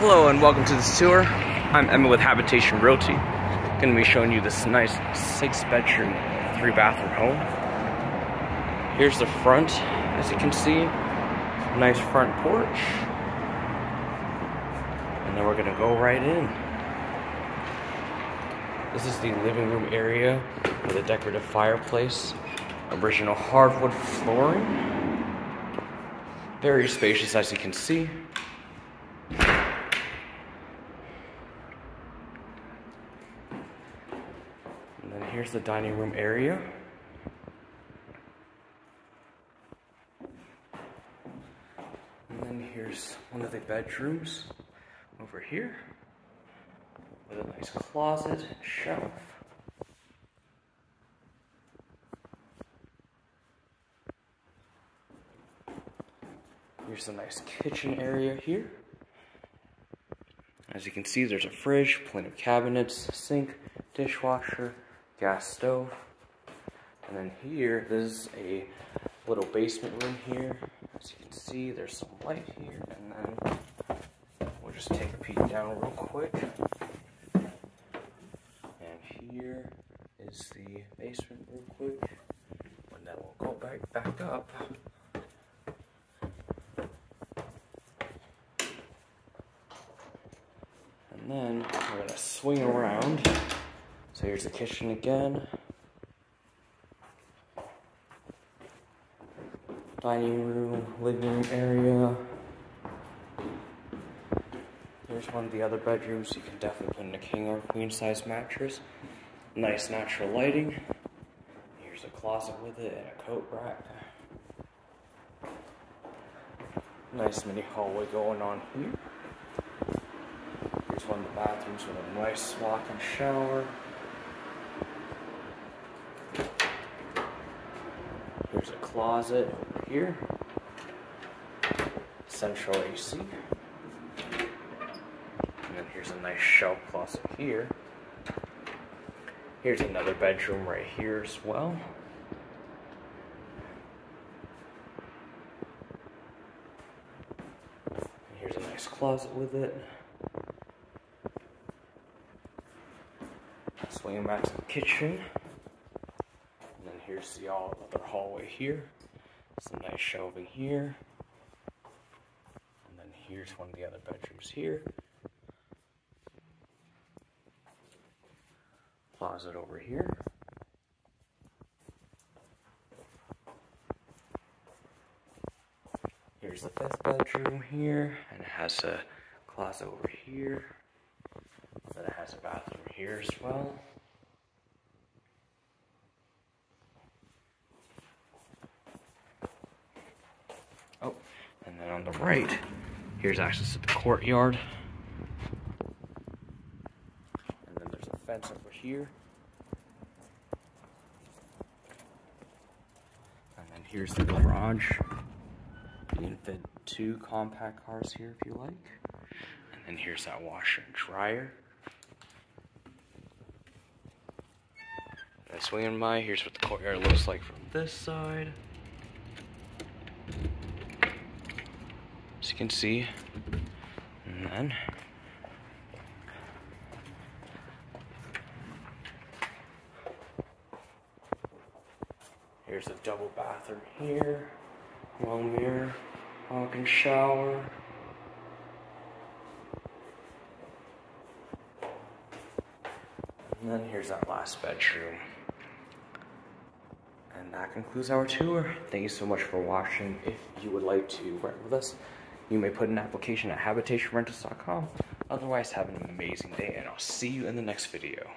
Hello and welcome to this tour. I'm Emma with Habitation Realty. Gonna be showing you this nice six bedroom, three bathroom home. Here's the front, as you can see. Nice front porch. And then we're gonna go right in. This is the living room area with a decorative fireplace. Original hardwood flooring. Very spacious as you can see. Here's the dining room area. And then here's one of the bedrooms over here with a nice closet, shelf. Here's a nice kitchen area here. As you can see, there's a fridge, plenty of cabinets, sink, dishwasher, gas stove. And then here, there's a little basement room here. As you can see, there's some light here. And then we'll just take a peek down real quick. And here is the basement real quick. And then we'll go back, back up. And then we're gonna swing around. So here's the kitchen again. Dining room, living area. Here's one of the other bedrooms. You can definitely put in a king or queen size mattress. Nice natural lighting. Here's a closet with it and a coat rack. Nice mini hallway going on here. Here's one of the bathrooms with a nice walk-in shower. Here's a closet over here. Central AC. And then here's a nice shelf closet here. Here's another bedroom right here as well. And here's a nice closet with it. Swinging back to the kitchen. Here's the all other hallway here. Some nice shelving here. And then here's one of the other bedrooms here. Closet over here. Here's the fifth bedroom here, and it has a closet over here. Then it has a bathroom here as well. Oh, and then on the right, here's access to the courtyard. And then there's a fence over here. And then here's the garage. You can fit two compact cars here if you like. And then here's that washer and dryer. And swinging by, here's what the courtyard looks like from this side. Can see. And then here's a double bathroom here. Long mirror, walk-in shower. And then here's that last bedroom. And that concludes our tour. Thank you so much for watching. If you would like to work with us, you may put an application at habitationrentals.com. Otherwise, have an amazing day, and I'll see you in the next video.